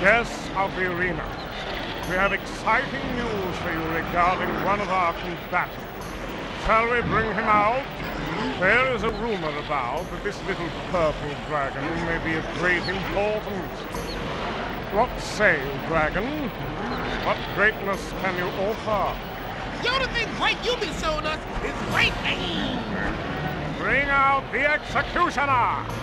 Guests of the arena, we have exciting news for you regarding one of our combatants. Shall we bring him out? There is a rumor about that this little purple dragon may be of great importance. What say dragon? What greatness can you offer? The thing great you've been showing us is great thing. Bring out the executioner!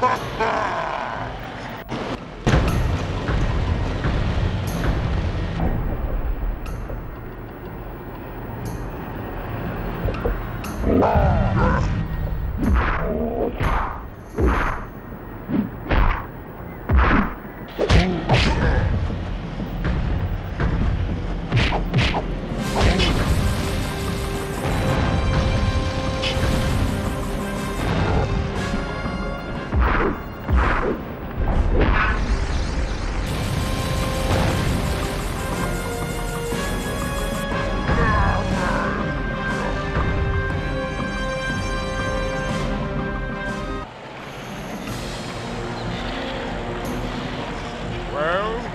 Well,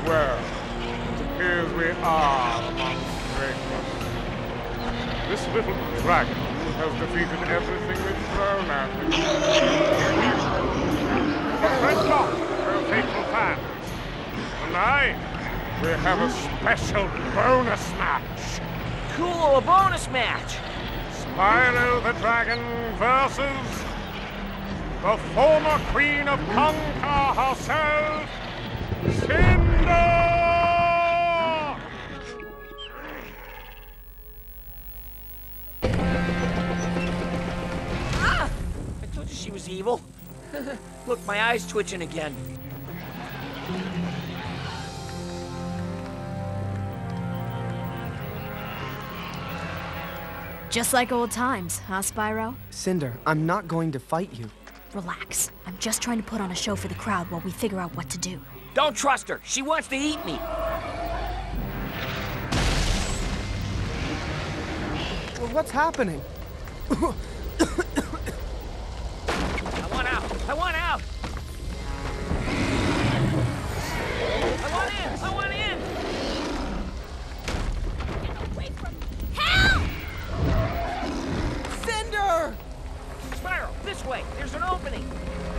well, appears we are among greatness. This little dragon has defeated everything we've thrown at him. But fret not, our faithful fans. Tonight, we have a special bonus match. Cool, a bonus match. Spyro the Dragon versus the former queen of Concar herself, she was evil. Look, my eye's twitching again. Just like old times, huh, Spyro? Cynder, I'm not going to fight you. Relax. I'm just trying to put on a show for the crowd while we figure out what to do. Don't trust her. She wants to eat me. Well, what's happening? way. There's an opening.